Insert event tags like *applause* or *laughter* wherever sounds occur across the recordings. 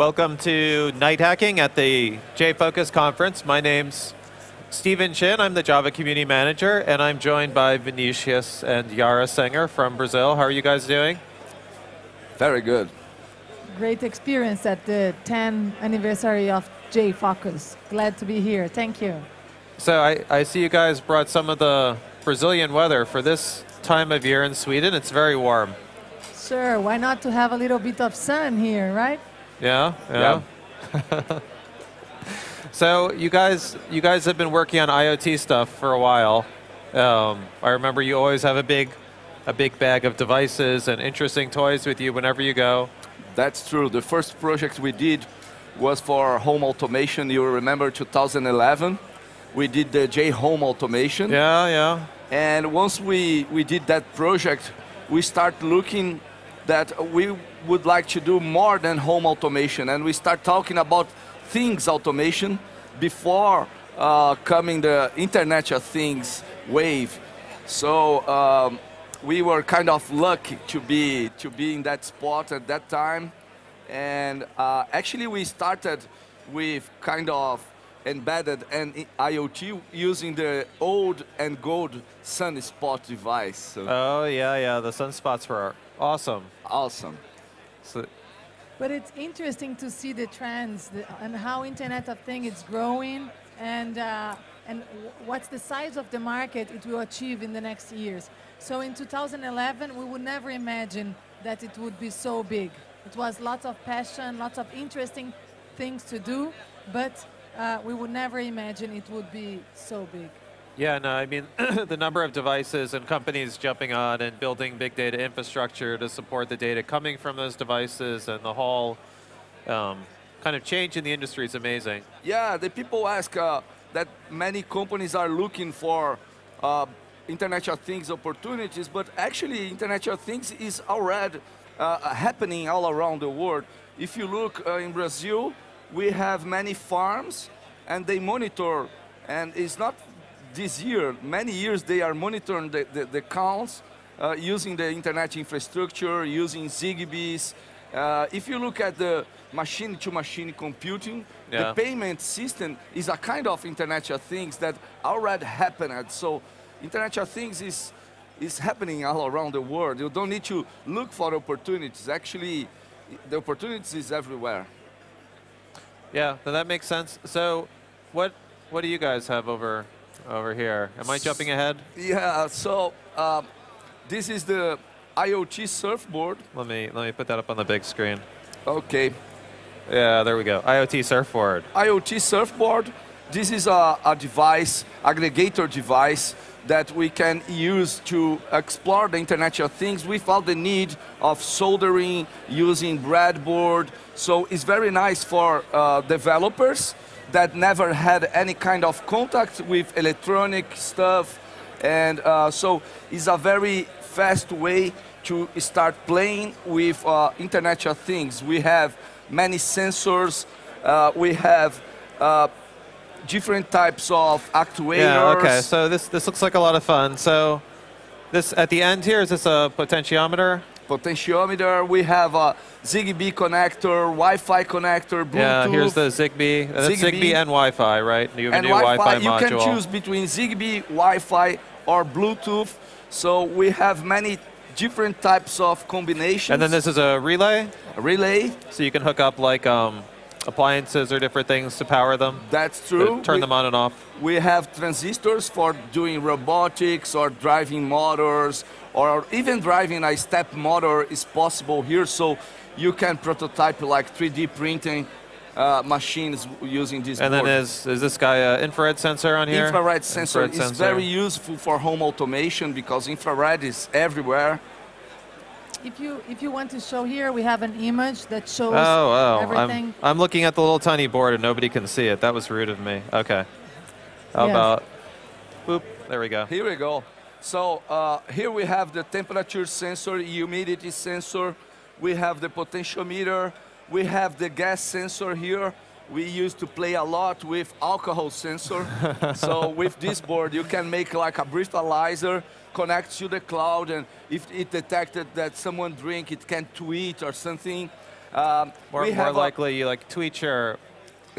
Welcome to Night Hacking at the Jfokus conference. My name's Stephen Chin. I'm the Java Community Manager, and I'm joined by Vinicius and Yara Senger from Brazil. How are you guys doing? Very good. Great experience at the 10th anniversary of Jfokus. Glad to be here. Thank you. So I, I see you guys brought some of the Brazilian weather for this time of year in Sweden. It's very warm. Sure, why not to have a little bit of sun here, right? Yeah, yeah. Yeah. *laughs* so you guys, you guys have been working on IoT stuff for a while. Um, I remember you always have a big, a big bag of devices and interesting toys with you whenever you go. That's true. The first project we did was for home automation. You remember 2011? We did the J Home automation. Yeah, yeah. And once we, we did that project, we start looking that we would like to do more than home automation. And we start talking about things automation before uh, coming the Internet of Things wave. So um, we were kind of lucky to be, to be in that spot at that time. And uh, actually we started with kind of embedded and IoT using the old and gold Sunspot device. So Oh yeah, yeah. The sunspots were awesome. awesome. So, But it's interesting to see the trends the, and how Internet of Things is growing and, uh, and w- what's the size of the market it will achieve in the next years. So in 2011, we would never imagine that it would be so big. It was lots of passion, lots of interesting things to do, but uh, we would never imagine it would be so big. Yeah, no, I mean *clears throat* the number of devices and companies jumping on and building big data infrastructure to support the data coming from those devices and the whole um, kind of change in the industry is amazing. Yeah, the people ask uh, that many companies are looking for uh, Internet of Things opportunities, but actually Internet of Things is already uh, happening all around the world. If you look uh, in Brazil, we have many farms and they monitor, and it's not this year, many years they are monitoring the, the, the counts uh, using the internet infrastructure, using Zigbees. Uh, if you look at the machine-to-machine computing, Yeah. the payment system is a kind of Internet of Things that already happened. So Internet of Things is, is happening all around the world. You don't need to look for opportunities. Actually, the opportunities is everywhere. Yeah, that makes sense. So, what what do you guys have over over here? Am I jumping ahead? Yeah, so uh, this is the IoT surfboard. Let me let me put that up on the big screen. Okay, Yeah, there we go. IoT surfboard. IoT surfboard. This is a, a device, aggregator device that we can use to explore the Internet of Things without the need of soldering, using breadboard. So it's very nice for uh, developers that never had any kind of contact with electronic stuff. And uh, so it's a very fast way to start playing with uh, Internet of Things. We have many sensors. Uh, we have uh, different types of actuators. Yeah. Okay. So this this looks like a lot of fun. So, this at the end here is this a potentiometer? Potentiometer. We have a ZigBee connector, Wi-Fi connector, Bluetooth. Yeah. Here's the ZigBee. That's ZigBee. ZigBee and Wi-Fi, right? You have a and new Wi-Fi, You module. can choose between ZigBee, Wi-Fi, or Bluetooth. So we have many different types of combinations. And then this is a relay, A relay. so you can hook up like um, appliances or different things to power them. That's true. turn we, them on and off. We have transistors for doing robotics or driving motors or even driving a step motor is possible here. So you can prototype like 3D printing uh, machines using this And then board. is is this guy a infrared sensor on here? infrared sensor Infrared is very useful for home automation because infrared is everywhere. If you, if you want to show here, we have an image that shows Oh, oh. everything. I'm, I'm looking at the little tiny board and nobody can see it. That was rude of me. Okay. How Yes. about, boop, there we go. Here we go. So uh, here we have the temperature sensor, humidity sensor. We have the potentiometer. We have the gas sensor here. We used to play a lot with alcohol sensor. *laughs* so with this board, you can make like a breathalyzer, connect to the cloud, and if it detected that someone drink, it can tweet or something. Um, More, more likely, you like tweet your.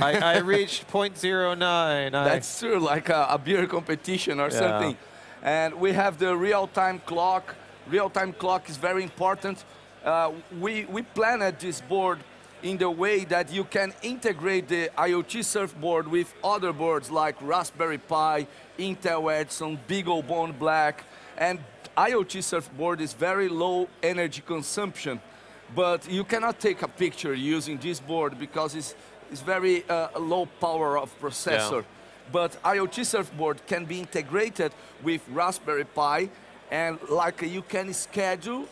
I, I *laughs* reached 0.09. I, That's true, like a, a beer competition or Yeah. something. And we have the real-time clock. Real-time clock is very important. Uh, we, we planned this board in the way that you can integrate the IoT surfboard with other boards like Raspberry Pi, Intel Edison, Beagle Bone Black, and IoT surfboard is very low energy consumption, but you cannot take a picture using this board because it's, it's very uh, low power of processor. But IoT surfboard can be integrated with Raspberry Pi, and like you can schedule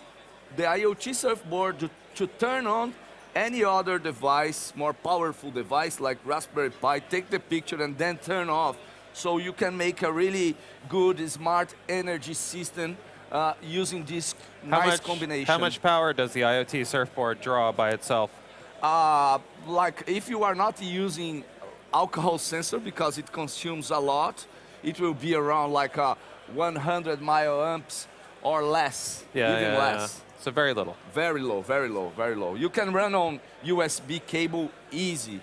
the IoT surfboard to, to turn on any other device, more powerful device like Raspberry Pi, take the picture and then turn off. So you can make a really good smart energy system uh, using this how nice much, combination. How much power does the IoT surfboard draw by itself? Uh, like if you are not using alcohol *laughs* sensor because it consumes a lot, it will be around like a 100 milliamps or less, Yeah, even yeah, less. yeah. So very little. Very low, very low, very low. You can run on USB cable easy.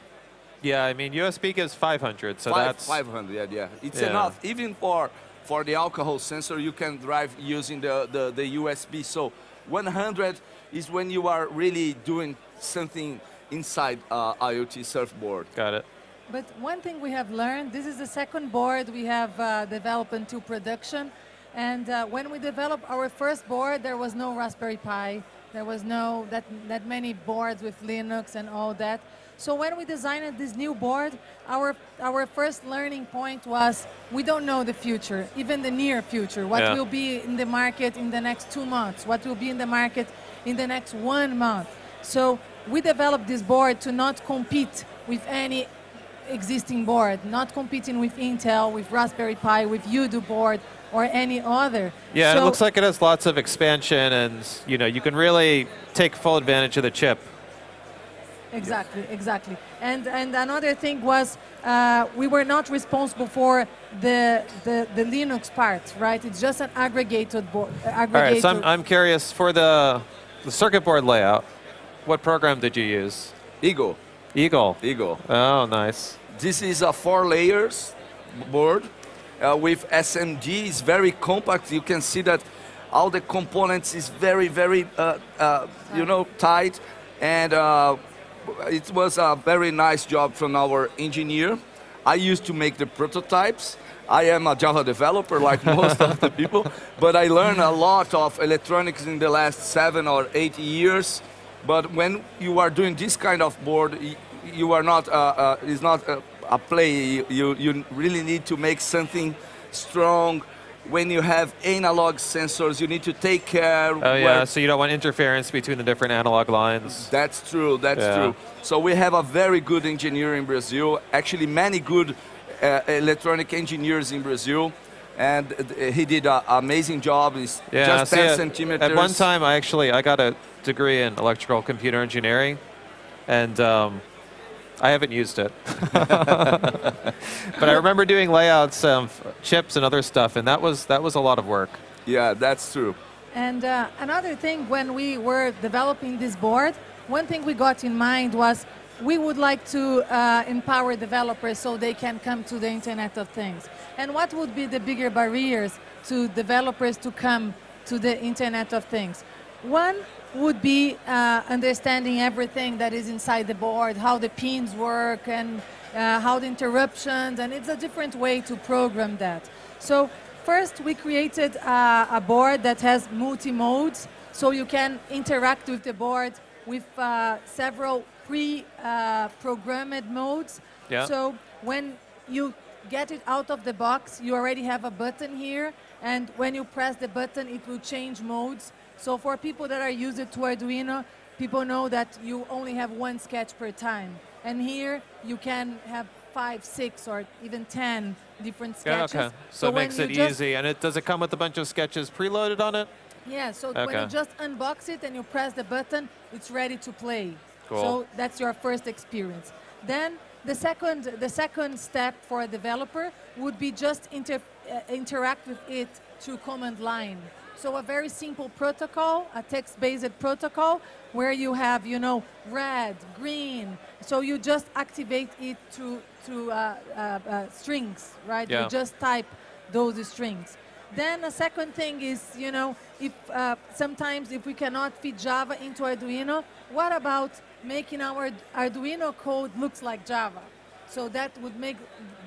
Yeah, I mean USB gives 500, so Five, that's 500, yeah, yeah. It's Yeah. enough. Even for for the alcohol sensor, you can drive using the, the, the USB. So 100 is when you are really doing something inside uh, IoT surfboard. got it. But one thing we have learned, this is the second board we have uh, developed into production. And uh, when we developed our first board, there was no Raspberry Pi. There was no that, that many boards with Linux and all that. So when we designed this new board, our, our first learning point was we don't know the future, even the near future. What Yeah. will be in the market in the next two months? What will be in the market in the next one month? So we developed this board to not compete with any existing board, not competing with Intel, with Raspberry Pi, with UDOO board, or any other. Yeah, and it looks like it has lots of expansion, and you know you can really take full advantage of the chip. Exactly, exactly. And and another thing was uh, we were not responsible for the, the the Linux part, right? It's just an aggregated board. All right, so I'm, I'm curious for the the circuit board layout. What program did you use? Eagle, Eagle. Eagle. Oh, nice. This is a four layers board uh, with SMD. It's very compact. You can see that all the components is very, very, uh, uh, you know, tight. And uh, it was a very nice job from our engineer. I used to make the prototypes. I am a Java developer like *laughs* most of the people, but I learned a lot of electronics in the last seven or eight years. But when you are doing this kind of board, you are not, uh, uh, it's not a, a play. You, you really need to make something strong. When you have analog sensors, you need to take care. Oh yeah, so you don't want interference between the different analog lines. that's true. That's Yeah. true. So we have a very good engineer in Brazil. Actually, many good uh, electronic engineers in Brazil, and he did an amazing job. He's Yeah, just see, 10 at- centimeters. At one time, I actually I got a degree in electrical computer engineering, and um, I haven't used it. *laughs* but I remember doing layouts, um, f- chips, and other stuff, and that was that was a lot of work. Yeah, that's true. And uh, another thing, when we were developing this board, one thing we got in mind was we would like to uh, empower developers so they can come to the Internet of Things. And what would be the bigger barriers to developers to come to the Internet of Things? One would be uh, understanding everything that is inside the board, how the pins work and uh, how the interruptions, and it's a different way to program that. So First, we created uh, a board that has multi-modes, so you can interact with the board with uh, several pre-programmed modes. Yeah. So when you get it out of the box, you already have a button here, and when you press the button, it will change modes. So for people that are used to Arduino, people know that you only have one sketch per time. And here, you can have five, six, or even 10 different Yeah, sketches. okay. So, it makes it easy, and it does it come with a bunch of sketches preloaded on it? Yeah, so when you just unbox it and you press the button, it's ready to play. Cool. So that's your first experience. Then the second, the second step for a developer would be just inter, uh, interact with it through command line. So a very simple protocol, a text-based protocol, where you have, you know, red, green. So you just activate it through through uh, uh, uh, strings, right? Yeah. You just type those strings. Then a second thing is, you know, if uh, sometimes if we cannot fit Java into Arduino, what about making our Arduino code looks like Java? So that would make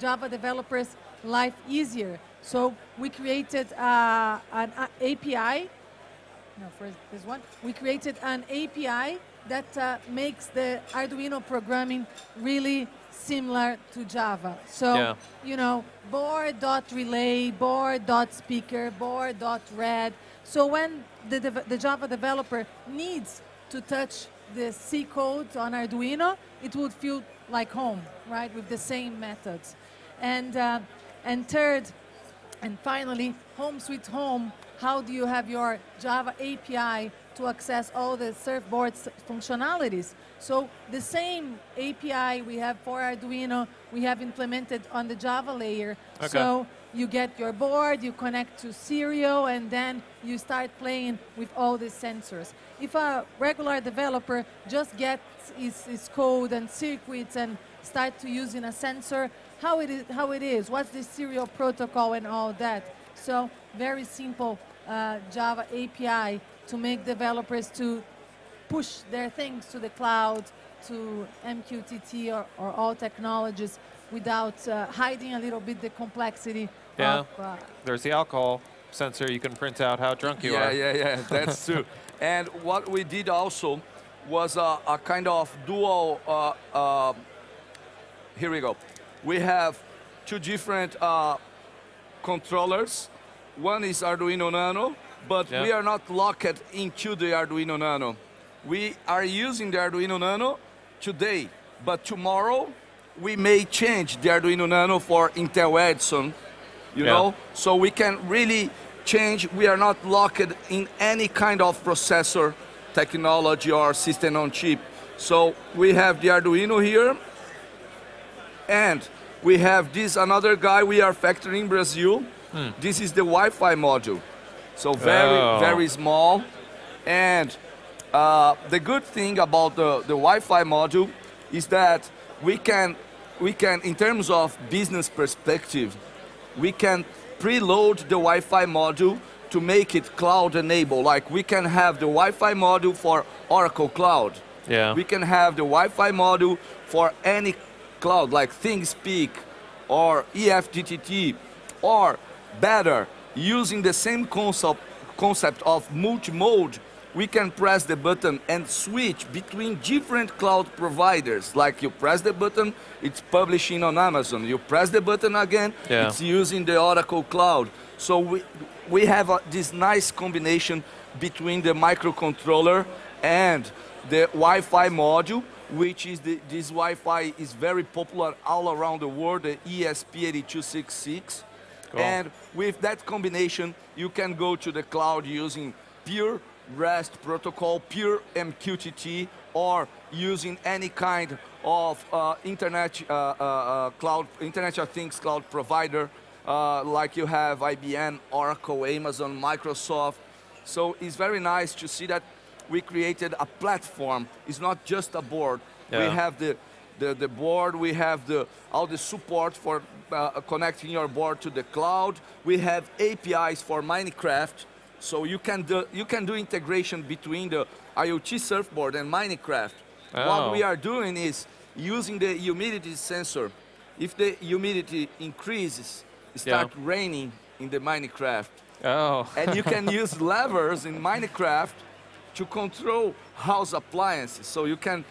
Java developers' life easier. So we created uh, an uh, API. No, first this one. We created an API that uh, makes the Arduino programming really similar to Java. So, Yeah. you know, board.relay, board.speaker, board.read. So when the, the Java developer needs to touch the C code on Arduino, it would feel like home, right, with the same methods. And, uh, and third, and finally, Home Sweet Home, how do you have your Java API to access all the surfboard s- functionalities? So the same API we have for Arduino, we have implemented on the Java layer. Okay. So you get your board, you connect to Serial, and then you start playing with all the sensors. If a regular developer just gets his, his code and circuits and start to using a sensor, how it is, how it is, what's the serial protocol and all that. So very simple uh, Java API to make developers to push their things to the cloud, to MQTT or, or all technologies without uh, hiding a little bit the complexity Yeah. of uh, There's the alcohol sensor. You can print out how drunk you yeah, are. yeah, yeah, yeah, *laughs* that's true. And what we did also was a, a kind of dual. Uh, uh, here we go. We have two different uh, controllers. One is Arduino Nano, but Yeah. we are not locked into the Arduino Nano. We are using the Arduino Nano today, but tomorrow we may change the Arduino Nano for Intel Edison, you Yeah. know? So we can really change. We are not locked in any kind of processor technology or system on chip. So we have the Arduino here, and we have this another guy we are factoring in Brazil. This is the Wi-Fi module. So very, Oh. very small. And uh, the good thing about the, the Wi-Fi module is that we can, we can, in terms of business perspective, we can preload the Wi-Fi module to make it cloud enabled. Like we can have the Wi-Fi module for Oracle Cloud. Yeah. We can have the Wi-Fi module for any cloud, like ThingSpeak or IFTTT, or better, using the same concept, concept of multi-mode, we can press the button and switch between different cloud providers. Like you press the button, it's publishing on Amazon. You press the button again, Yeah. it's using the Oracle Cloud. So we, we have a, this nice combination between the microcontroller and the Wi-Fi module, which is the, this Wi-Fi is very popular all around the world, the E ESP8266. Cool. And with that combination, you can go to the cloud using pure REST protocol, pure MQTT, or using any kind of uh, internet uh, uh, uh, cloud, Internet of Things cloud provider, uh, like you have IBM, Oracle, Amazon, Microsoft. So it's very nice to see that we created a platform. It's not just a board. We have the, the, the board, we have the, all the support for uh, connecting your board to the cloud. We have APIs for Minecraft, so you can do, you can do integration between the IoT surfboard and Minecraft. Oh. What we are doing is using the humidity sensor. If the humidity increases, it Yeah. start raining in the Minecraft Oh. and you can *laughs* use levers in Minecraft to control house appliances. So you can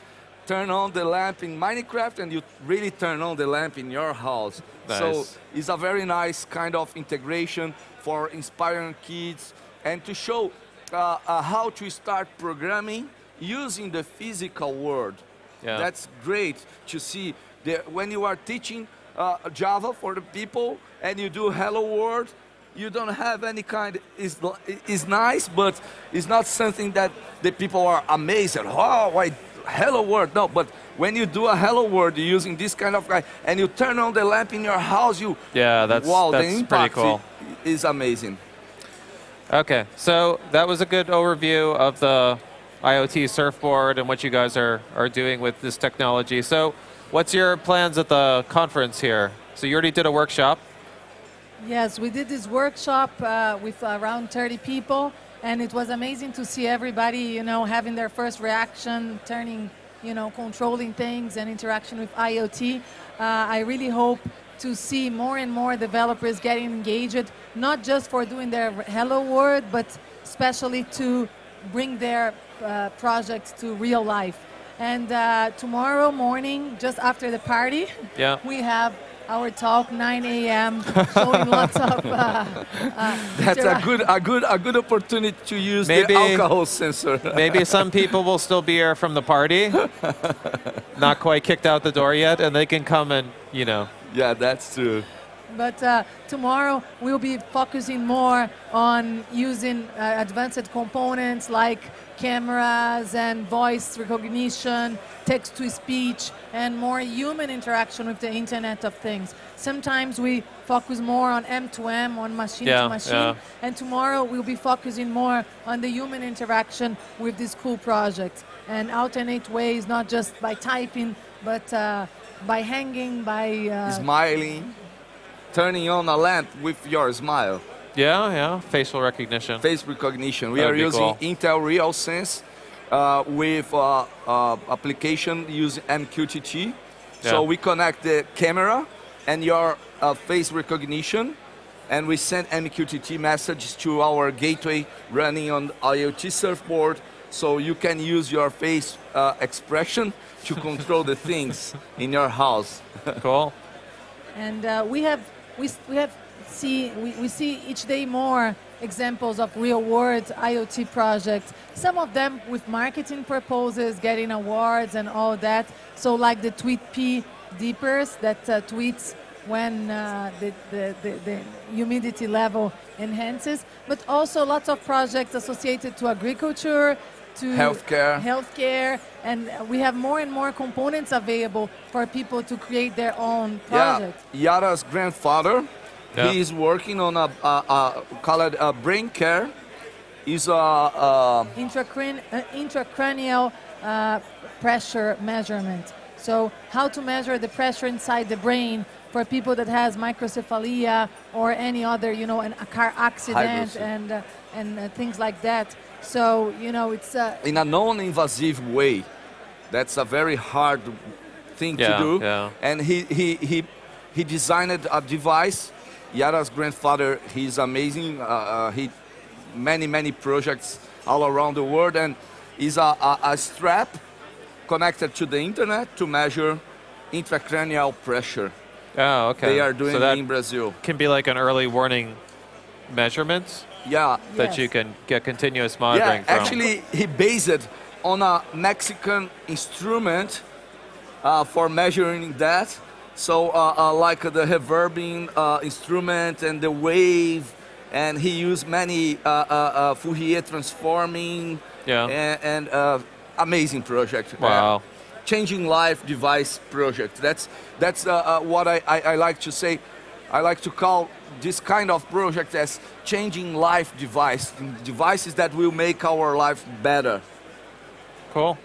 turn on the lamp in Minecraft and you really turn on the lamp in your house. So it's a very nice kind of integration for inspiring kids and to show uh, uh, how to start programming using the physical world. Yeah. That's great to see the, when you are teaching uh, Java for the people and you do Hello World, you don't have any kind, it's, it's nice, but it's not something that the people are amazed at. Oh, why Hello World? No, but when you do a Hello World using this kind of guy and you turn on the lamp in your house, you, Yeah, that's- wow, that's the pretty impact cool. is amazing. Okay, so that was a good overview of the IoT surfboard and what you guys are, are doing with this technology. So what's your plans at the conference here? So you already did a workshop. Yes, we did this workshop uh, with around 30 people, and it was amazing to see everybody, you know, having their first reaction, turning, you know, controlling things and interaction with IoT. Uh, I really hope to see more and more developers getting engaged, not just for doing their hello world, but especially to bring their uh, projects to real life. And uh, tomorrow morning, just after the party, yeah. we have our talk 9 a.m. *laughs* showing lots of. Uh, uh, That's a good, a good, a good opportunity to use maybe, the alcohol sensor. *laughs* maybe some people will still be here from the party, *laughs* not quite kicked out the door yet, and they can come and you know. Yeah, that's true. But uh, tomorrow we'll be focusing more on using uh, advanced components like cameras and voice recognition, text to speech, and more human interaction with the Internet of Things. Sometimes we focus more on M2M, on machine yeah, to machine, yeah. and tomorrow we'll be focusing more on the human interaction with this cool project and alternate ways, not just by typing, but uh, by hanging, by uh, smiling, turning on a lamp with your smile. Yeah, yeah, facial recognition. Face recognition. We That'd are using cool. Intel RealSense uh, with uh, uh, application using MQTT. Yeah. So we connect the camera and your uh, face recognition, and we send MQTT messages to our gateway running on IoT surfboard. So you can use your face uh, expression to control the things *laughs* in your house. *laughs* Cool. And uh, we have we, we have see we, we see each day more examples of real world IoT projects. Some of them with marketing purposes, getting awards and all that. So like the Tweet P Deepers that uh, tweets when uh, the, the, the, the humidity level enhances, but also lots of projects associated to agriculture, to Healthcare. healthcare, and we have more and more components available for people to create their own Yeah. Yara's grandfather, Yeah. he is working on a, a, a called a brain care. Is a, a Intracran- uh, intracranial uh, pressure measurement. So how to measure the pressure inside the brain for people that has microcephalia or any other, you know, an, a car accident Hydrocele- and uh, and uh, things like that. So you know, it's uh, in a non-invasive way. That's a very hard thing Yeah, to do. yeah. And he, he, he, he designed a device. Yara's grandfather, he's amazing. Uh, uh, he many many projects all around the world, and is a, a, a strap connected to the internet to measure intracranial pressure. Oh, okay. They are doing so that in Brazil. can be like an early warning measurement Yeah. that you can get continuous Yeah, monitoring from. actually, he based it on a Mexican instrument uh, for measuring that. So, uh, uh, like the reverbing uh, instrument and the wave, and he used many uh, uh, uh, Fourier transforming Yeah. and, and uh, amazing project. Uh, Wow. changing life device project. That's that's uh, uh, what I, I, I like to say. I like to call this kind of project as changing life device, devices that will make our life better. Cool.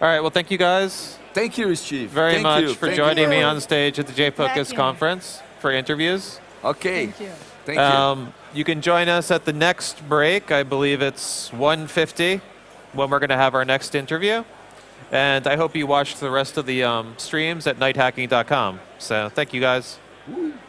All right. Well, thank you guys Thank you, Steve. very Thank much you. for Thank joining me on stage at the Jfokus you. conference for interviews. Okay. thank you. Thank you. Um, you can join us at the next break. I believe it's 1:50 when we're going to have our next interview. And I hope you watch the rest of the um, streams at nighthacking.com. So thank you guys. Ooh.